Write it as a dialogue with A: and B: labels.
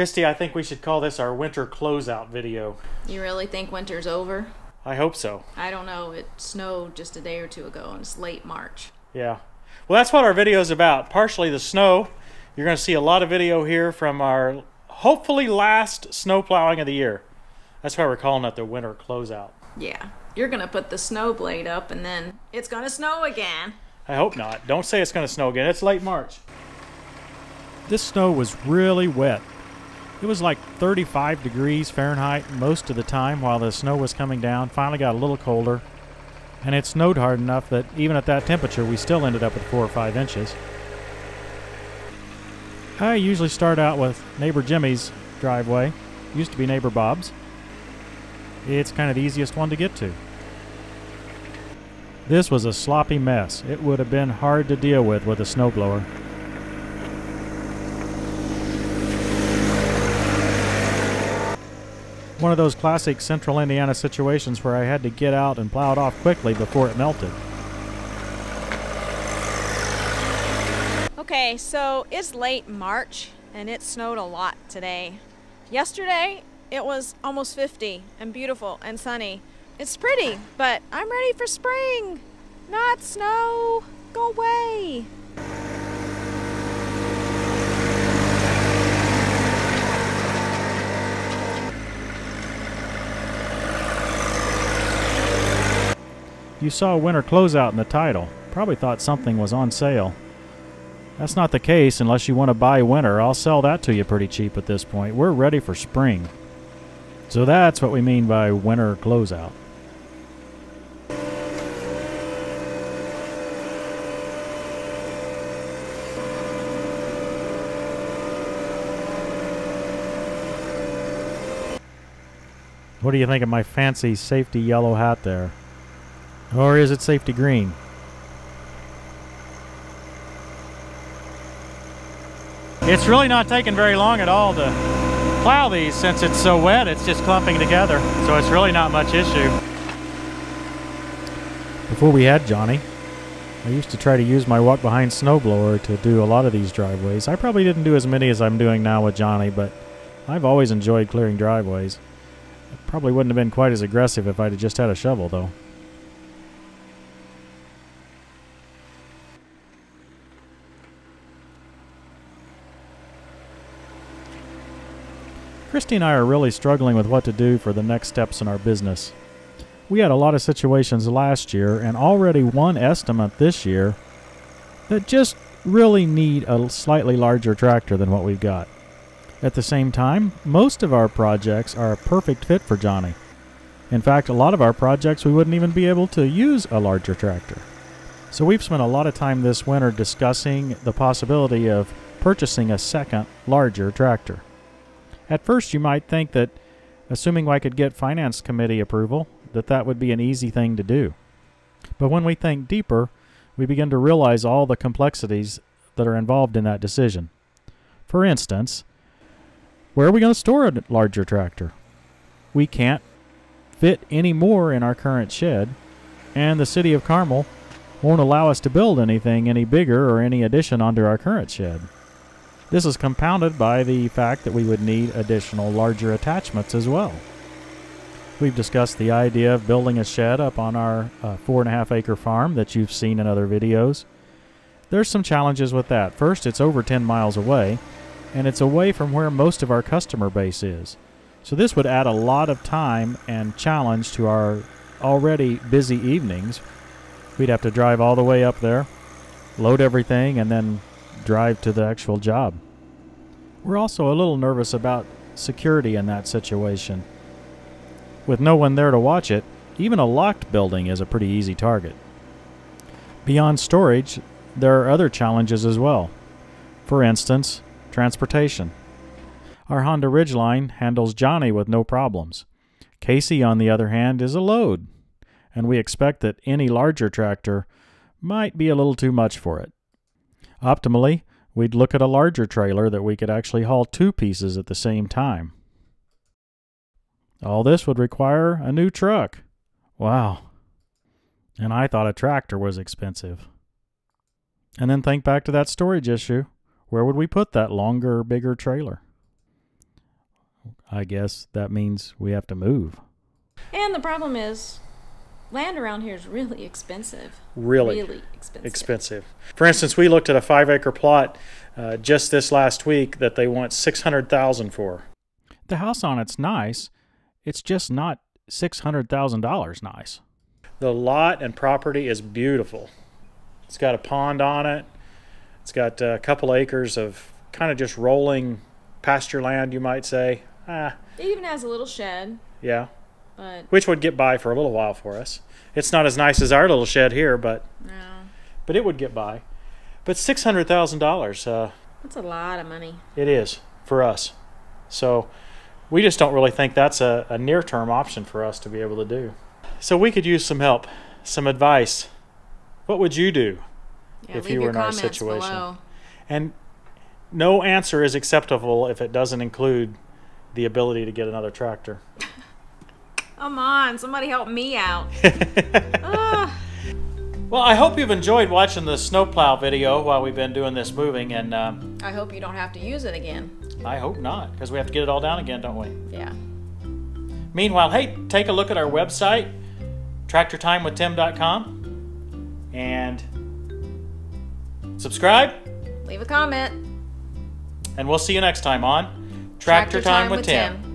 A: Christy, I think we should call this our winter closeout video.
B: You really think winter's over?
A: I hope so.
B: I don't know. It snowed just a day or two ago, and it's late March.
A: Yeah. Well, that's what our video is about. Partially the snow. You're going to see a lot of video here from our hopefully last snow plowing of the year. That's why we're calling it the winter closeout.
B: Yeah. You're going to put the snow blade up, and then it's going to snow again.
A: I hope not. Don't say it's going to snow again. It's late March. This snow was really wet. It was like 35 degrees Fahrenheit most of the time while the snow was coming down. Finally got a little colder, and it snowed hard enough that even at that temperature, we still ended up with four or five inches. I usually start out with neighbor Jimmy's driveway. Used to be neighbor Bob's. It's kind of the easiest one to get to. This was a sloppy mess. It would have been hard to deal with with a snowblower. One of those classic central Indiana situations where I had to get out and plow it off quickly before it melted.
C: Okay, so it's late March and it snowed a lot today. Yesterday it was almost 50 and beautiful and sunny. It's pretty, but I'm ready for spring. Not snow. Go away.
A: You saw winter closeout in the title. Probably thought something was on sale. That's not the case unless you want to buy winter. I'll sell that to you pretty cheap at this point. We're ready for spring. So that's what we mean by winter closeout. What do you think of my fancy safety yellow hat there? Or is it safety green? It's really not taking very long at all to plow these since it's so wet. It's just clumping together. So it's really not much issue. Before we had Johnny, I used to try to use my walk behind snowblower to do a lot of these driveways. I probably didn't do as many as I'm doing now with Johnny, but I've always enjoyed clearing driveways. It probably wouldn't have been quite as aggressive if I'd have just had a shovel, though. Christy and I are really struggling with what to do for the next steps in our business. We had a lot of situations last year and already one estimate this year that just really need a slightly larger tractor than what we've got. At the same time, most of our projects are a perfect fit for Johnny. In fact, a lot of our projects we wouldn't even be able to use a larger tractor. So we've spent a lot of time this winter discussing the possibility of purchasing a second, larger tractor. At first, you might think that, assuming I could get finance committee approval, that that would be an easy thing to do. But when we think deeper, we begin to realize all the complexities that are involved in that decision. For instance, where are we going to store a larger tractor? We can't fit any more in our current shed, and the city of Carmel won't allow us to build anything any bigger or any addition onto our current shed. This is compounded by the fact that we would need additional larger attachments as well. We've discussed the idea of building a shed up on our uh, four and a half acre farm that you've seen in other videos. There's some challenges with that. First, it's over 10 miles away, and it's away from where most of our customer base is. So this would add a lot of time and challenge to our already busy evenings. We'd have to drive all the way up there, load everything, and then drive to the actual job. We're also a little nervous about security in that situation. With no one there to watch it, even a locked building is a pretty easy target. Beyond storage, there are other challenges as well. For instance, transportation. Our Honda Ridgeline handles Johnny with no problems. Casey, on the other hand, is a load, and we expect that any larger tractor might be a little too much for it. Optimally, we'd look at a larger trailer that we could actually haul two pieces at the same time. All this would require a new truck. Wow. And I thought a tractor was expensive. And then think back to that storage issue. Where would we put that longer, bigger trailer?
D: I guess that means we have to move.
B: And the problem is, land around here is really expensive.
A: Really,
B: Really expensive.
A: expensive. For instance, we looked at a five acre plot uh, just this last week that they want six hundred thousand for.
D: The house on it's nice. It's just not $600,000 nice.
A: The lot and property is beautiful. It's got a pond on it. It's got a couple acres of kind of just rolling pasture land, you might say. Ah,
B: It even has a little shed,
A: yeah,
B: but
A: which would get by for a little while for us. It's not as nice as our little shed here, but
B: no,
A: but it would get by. But six hundred thousand dollars, uh,
B: that's a lot of money.
A: it is for us. So we just don't really think that's a, a near term option for us to be able to do. So we could use some help, some advice. What would you do?
B: Yeah,
A: If you were in our situation.
B: below.
A: And no answer is acceptable if it doesn't include the ability to get another tractor.
B: Come on, somebody help me out.
A: Well, I hope you've enjoyed watching the snowplow video while we've been doing this moving, and um,
B: I hope you don't have to use it again.
A: I hope not, because we have to get it all down again, don't we?
B: Yeah.
A: Meanwhile, hey, take a look at our website, tractortimewithtim.com, and subscribe,
B: Leave a comment.
A: and we'll see you next time on Tractor, Time, with Tim.